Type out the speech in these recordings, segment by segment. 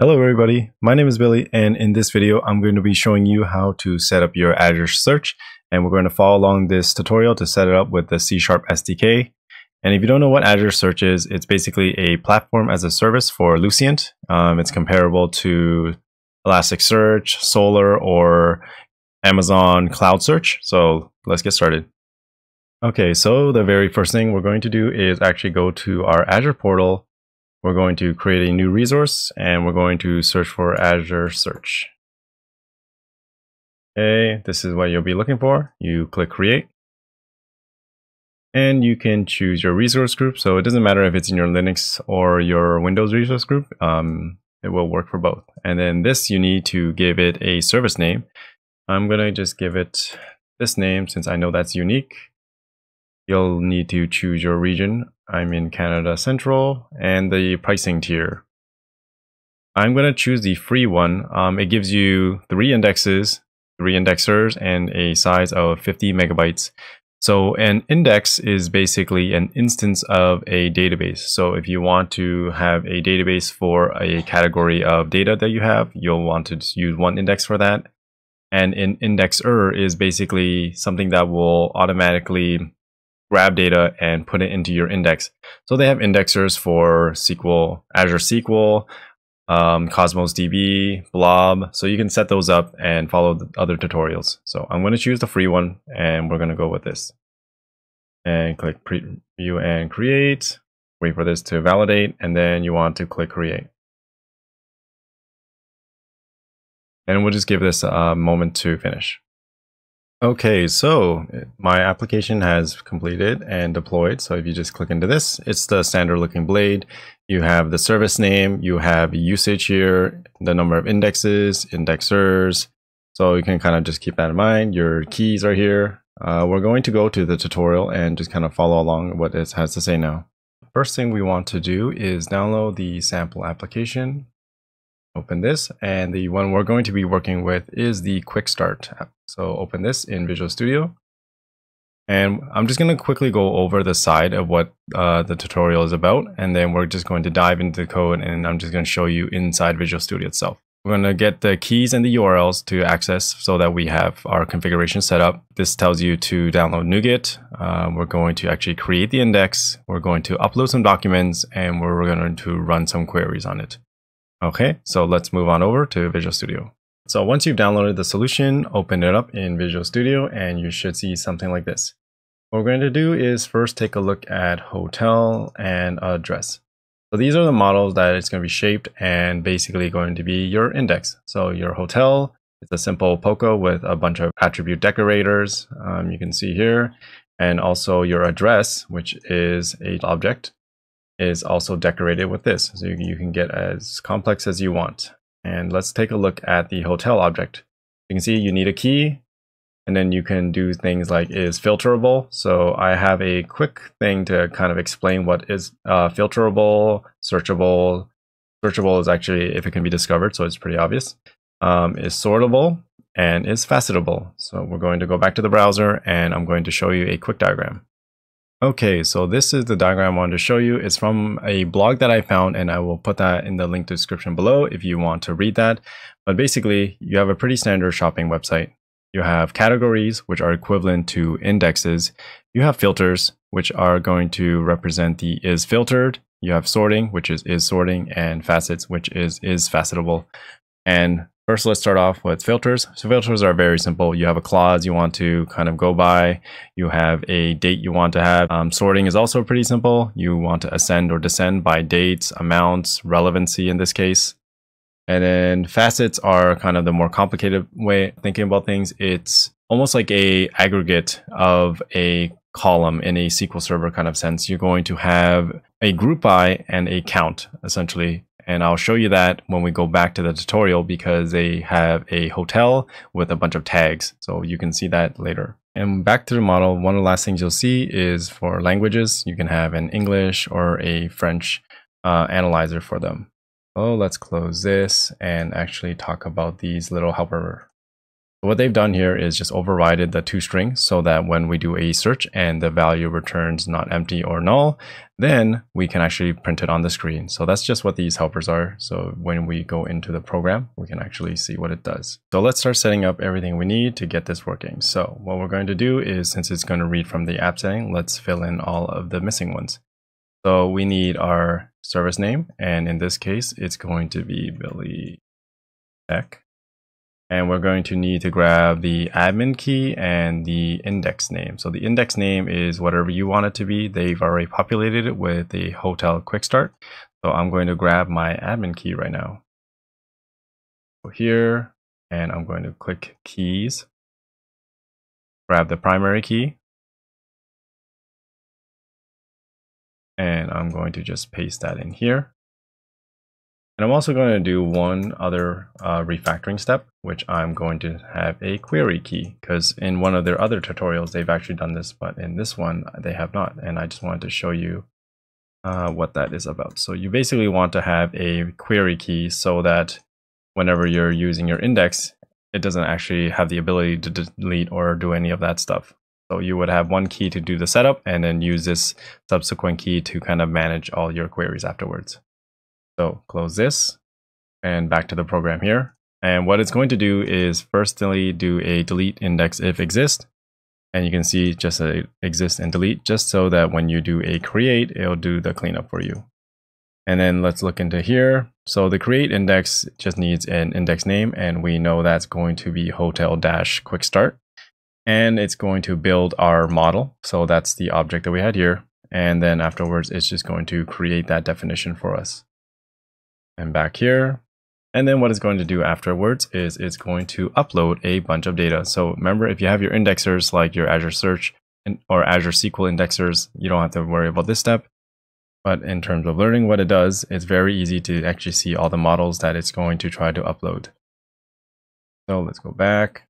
Hello everybody, my name is Billy and in this video I'm going to be showing you how to set up your Azure search and we're going to follow along this tutorial to set it up with the C Sharp SDK. And if you don't know what Azure Search is, it's basically a platform as a service for Lucene. Um, it's comparable to Elasticsearch, Solr, or Amazon Cloud Search. So let's get started. Okay, so the very first thing we're going to do is actually go to our Azure portal we're going to create a new resource and we're going to search for Azure Search. Okay, this is what you'll be looking for. You click create and you can choose your resource group. So it doesn't matter if it's in your Linux or your Windows resource group. Um, it will work for both. And then this, you need to give it a service name. I'm going to just give it this name since I know that's unique. You'll need to choose your region. I'm in Canada Central and the pricing tier. I'm going to choose the free one. Um, it gives you three indexes, three indexers, and a size of 50 megabytes. So an index is basically an instance of a database. So if you want to have a database for a category of data that you have, you'll want to use one index for that. And an indexer is basically something that will automatically grab data and put it into your index. So they have indexers for SQL, Azure SQL, um, Cosmos DB, Blob. So you can set those up and follow the other tutorials. So I'm going to choose the free one and we're going to go with this. And click preview and create. Wait for this to validate and then you want to click create. And we'll just give this a moment to finish. Okay, so my application has completed and deployed. So if you just click into this, it's the standard looking blade. You have the service name, you have usage here, the number of indexes, indexers. So you can kind of just keep that in mind. Your keys are here. Uh, we're going to go to the tutorial and just kind of follow along what it has to say now. First thing we want to do is download the sample application open this and the one we're going to be working with is the quick start app. So open this in visual studio. And i'm just going to quickly go over the side of what uh, the tutorial is about and then we're just going to dive into the code and i'm just going to show you inside visual studio itself. We're going to get the keys and the urls to access so that we have our configuration set up. This tells you to download NuGet. Uh, we're going to actually create the index. We're going to upload some documents and we're going to run some queries on it Okay, so let's move on over to Visual Studio. So once you've downloaded the solution, open it up in Visual Studio and you should see something like this. What we're going to do is first take a look at hotel and address. So these are the models that it's going to be shaped and basically going to be your index. So your hotel is a simple POCO with a bunch of attribute decorators um, you can see here. And also your address, which is a object is also decorated with this. So you, can get as complex as you want. And let's take a look at the hotel object. You can see you need a key and then you can do things like is filterable. So I have a quick thing to kind of explain what is uh, filterable, searchable. Searchable is actually if it can be discovered, so it's pretty obvious. Um, is sortable and is facetable. So we're going to go back to the browser and I'm going to show you a quick diagram. Okay, so this is the diagram I wanted to show you. It's from a blog that I found and I will put that in the link description below if you want to read that. But basically, you have a pretty standard shopping website. You have categories, which are equivalent to indexes. You have filters, which are going to represent the is filtered. You have sorting, which is is sorting, and facets, which is is facetable. And First, let's start off with filters. So filters are very simple. You have a clause you want to kind of go by. You have a date you want to have. Um, sorting is also pretty simple. You want to ascend or descend by dates, amounts, relevancy in this case. And then facets are kind of the more complicated way thinking about things. It's almost like a aggregate of a column in a SQL Server kind of sense. You're going to have a group by and a count essentially and I'll show you that when we go back to the tutorial because they have a hotel with a bunch of tags. So you can see that later. And back to the model, one of the last things you'll see is for languages, you can have an English or a French uh, analyzer for them. So let's close this and actually talk about these little helper What they've done here is just overrided the toString so that when we do a search and the value returns not empty or null, then we can actually print it on the screen. So that's just what these helpers are. So when we go into the program, we can actually see what it does. So let's start setting up everything we need to get this working. So what we're going to do is, since it's going to read from the app setting, let's fill in all of the missing ones. So we need our service name, and in this case, it's going to be Billy Tech and we're going to need to grab the admin key and the index name. So the index name is whatever you want it to be. They've already populated it with the hotel quick start. So I'm going to grab my admin key right now. Go here and I'm going to click keys. Grab the primary key. And I'm going to just paste that in here. And I'm also going to do one other uh, refactoring step, which I'm going to have a query key because in one of their other tutorials, they've actually done this, but in this one, they have not. And I just wanted to show you uh, what that is about. So you basically want to have a query key so that whenever you're using your index, it doesn't actually have the ability to delete or do any of that stuff. So you would have one key to do the setup and then use this subsequent key to kind of manage all your queries afterwards. So close this and back to the program here. And what it's going to do is firstly do a delete index if exist. And you can see just a exist and delete just so that when you do a create, it'll do the cleanup for you. And then let's look into here. So the create index just needs an index name and we know that's going to be hotel dash quick start. And it's going to build our model. So that's the object that we had here. And then afterwards, it's just going to create that definition for us and back here. And then what it's going to do afterwards is it's going to upload a bunch of data. So remember, if you have your indexers like your Azure Search or Azure SQL indexers, you don't have to worry about this step. But in terms of learning what it does, it's very easy to actually see all the models that it's going to try to upload. So let's go back.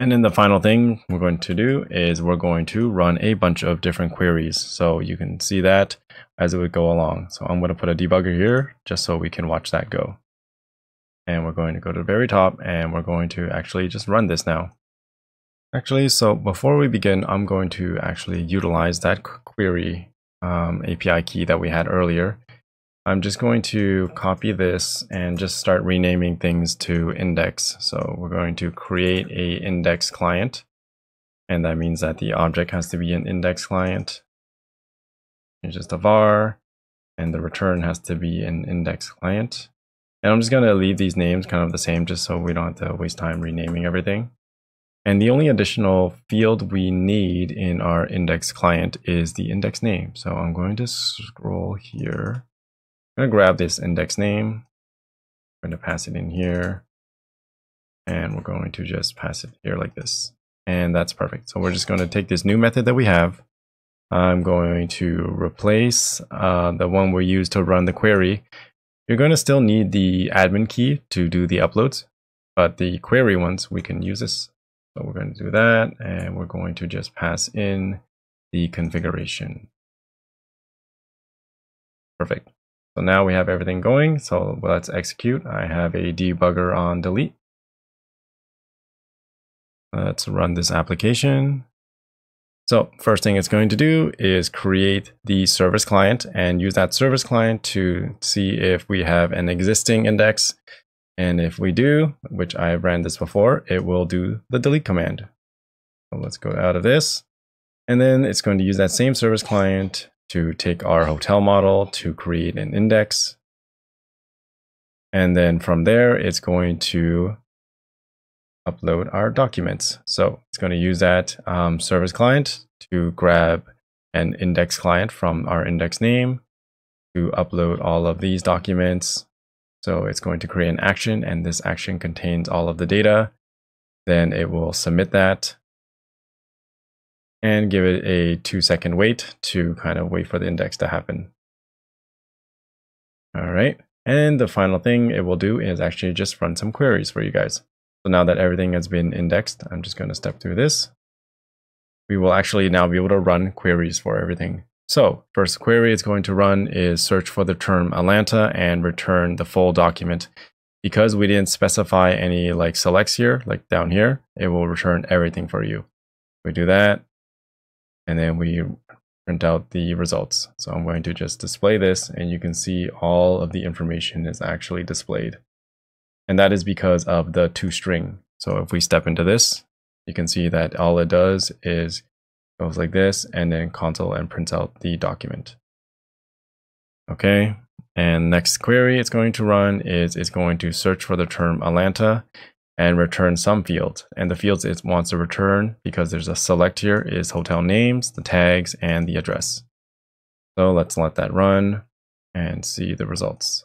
And then the final thing we're going to do is we're going to run a bunch of different queries. So you can see that as it would go along. So I'm going to put a debugger here just so we can watch that go. And we're going to go to the very top and we're going to actually just run this now. Actually, so before we begin, I'm going to actually utilize that query um, API key that we had earlier I'm just going to copy this and just start renaming things to index. So we're going to create a index client. And that means that the object has to be an index client. It's just a var. And the return has to be an index client. And I'm just going to leave these names kind of the same just so we don't have to waste time renaming everything. And the only additional field we need in our index client is the index name. So I'm going to scroll here I'm going to grab this index name. I'm going to pass it in here. And we're going to just pass it here like this. And that's perfect. So we're just going to take this new method that we have. I'm going to replace uh, the one we used to run the query. You're going to still need the admin key to do the uploads, but the query ones, we can use this. So we're going to do that, and we're going to just pass in the configuration. Perfect. So now we have everything going. So let's execute. I have a debugger on delete. Let's run this application. So first thing it's going to do is create the service client and use that service client to see if we have an existing index. And if we do, which I ran this before, it will do the delete command. So let's go out of this. And then it's going to use that same service client to take our hotel model to create an index. And then from there, it's going to upload our documents. So it's going to use that um, service client to grab an index client from our index name to upload all of these documents. So it's going to create an action and this action contains all of the data. Then it will submit that and give it a two second wait to kind of wait for the index to happen. All right. And the final thing it will do is actually just run some queries for you guys. So now that everything has been indexed, I'm just going to step through this. We will actually now be able to run queries for everything. So first query it's going to run is search for the term Atlanta and return the full document. because we didn't specify any like selects here, like down here, it will return everything for you. We do that, and then we print out the results. So I'm going to just display this and you can see all of the information is actually displayed. And that is because of the two toString. So if we step into this, you can see that all it does is goes like this and then console and prints out the document. Okay, and next query it's going to run is it's going to search for the term Atlanta and return some field. And the fields it wants to return because there's a select here is hotel names, the tags, and the address. So let's let that run and see the results.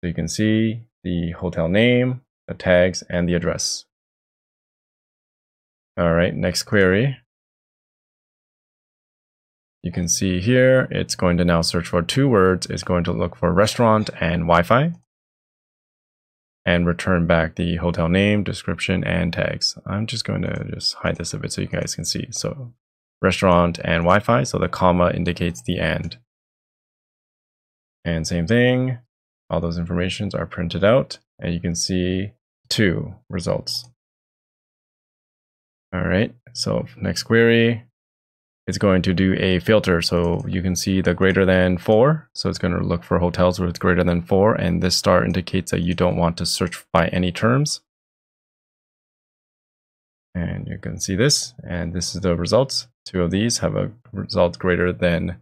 So you can see the hotel name, the tags, and the address. All right, next query. You can see here, it's going to now search for two words. It's going to look for restaurant and Wi-Fi and return back the hotel name, description, and tags. I'm just going to just hide this a bit so you guys can see. So restaurant and Wi-Fi, so the comma indicates the end. And same thing, all those informations are printed out and you can see two results. All right, so next query, it's going to do a filter. So you can see the greater than four. So it's going to look for hotels where it's greater than four. And this star indicates that you don't want to search by any terms. And you can see this, and this is the results. Two of these have a result greater than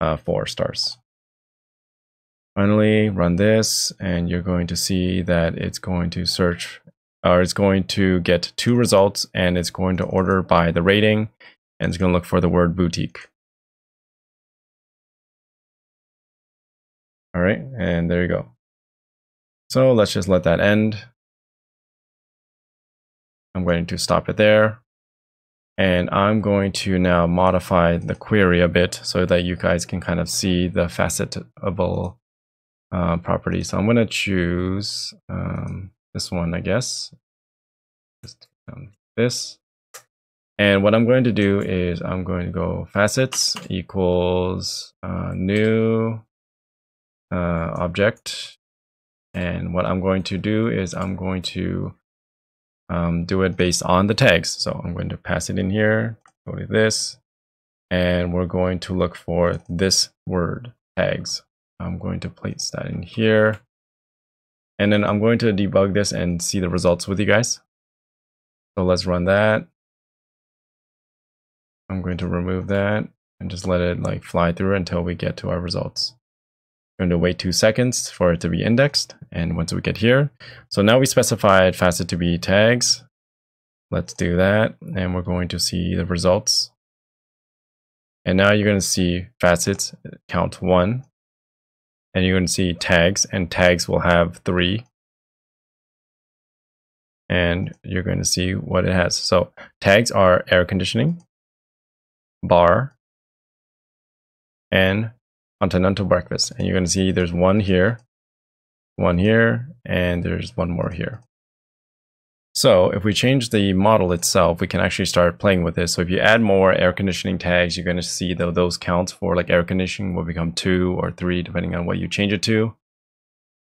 uh, four stars. Finally, run this, and you're going to see that it's going to search, or it's going to get two results, and it's going to order by the rating, and it's going to look for the word boutique. All right, and there you go. So let's just let that end. I'm going to stop it there. And I'm going to now modify the query a bit so that you guys can kind of see the facetable uh, property. So I'm going to choose um, this one, I guess. Just um, this. And what I'm going to do is I'm going to go facets equals uh, new uh, object. And what I'm going to do is I'm going to um, do it based on the tags. So I'm going to pass it in here, go to this, and we're going to look for this word tags. I'm going to place that in here. And then I'm going to debug this and see the results with you guys. So let's run that. I'm going to remove that and just let it like fly through until we get to our results. I'm going to wait two seconds for it to be indexed. And once we get here, so now we specified facet to be tags. Let's do that. And we're going to see the results. And now you're going to see facets count one. And you're going to see tags and tags will have three. And you're going to see what it has. So tags are air conditioning, bar, and continental breakfast. And you're going to see there's one here, one here, and there's one more here. So if we change the model itself, we can actually start playing with this. So if you add more air conditioning tags, you're going to see that those counts for like air conditioning will become two or three, depending on what you change it to.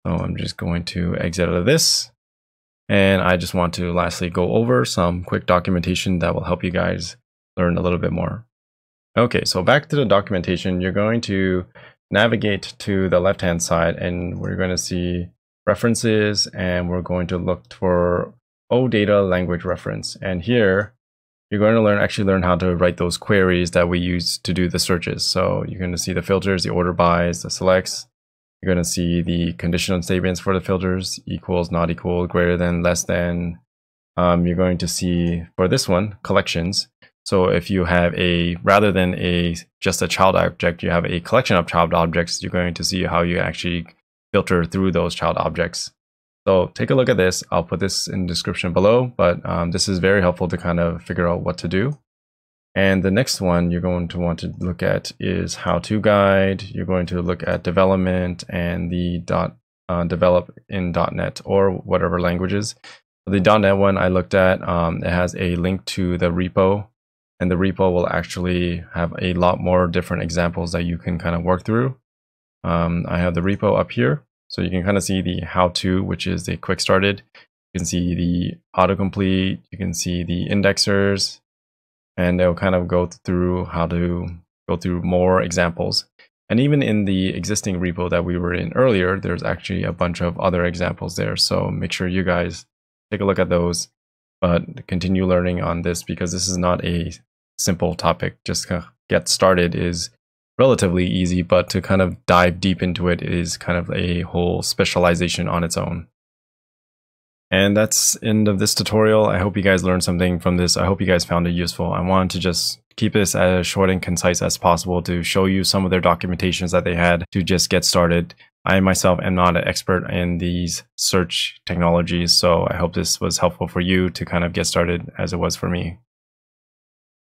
So I'm just going to exit out of this. And I just want to lastly go over some quick documentation that will help you guys learn a little bit more. Okay, so back to the documentation, you're going to navigate to the left-hand side and we're going to see references and we're going to look for OData language reference. And here, you're going to learn actually learn how to write those queries that we use to do the searches. So you're going to see the filters, the order bys, the selects. You're going to see the conditional statements for the filters, equals, not equal, greater than, less than. Um, you're going to see for this one, collections. So if you have a, rather than a just a child object, you have a collection of child objects, you're going to see how you actually filter through those child objects. So take a look at this. I'll put this in the description below, but um, this is very helpful to kind of figure out what to do. And the next one you're going to want to look at is how to guide. You're going to look at development and the dot uh, develop in .NET or whatever languages. The .NET one I looked at, um, it has a link to the repo and the repo will actually have a lot more different examples that you can kind of work through. Um, I have the repo up here, So you can kind of see the how to, which is the quick started. You can see the autocomplete, you can see the indexers, and they'll kind of go through how to go through more examples. And even in the existing repo that we were in earlier, there's actually a bunch of other examples there. So make sure you guys take a look at those, but continue learning on this because this is not a simple topic. Just to get started is relatively easy, but to kind of dive deep into it is kind of a whole specialization on its own. And that's end of this tutorial. I hope you guys learned something from this. I hope you guys found it useful. I wanted to just keep this as short and concise as possible to show you some of their documentations that they had to just get started. I myself am not an expert in these search technologies, so I hope this was helpful for you to kind of get started as it was for me.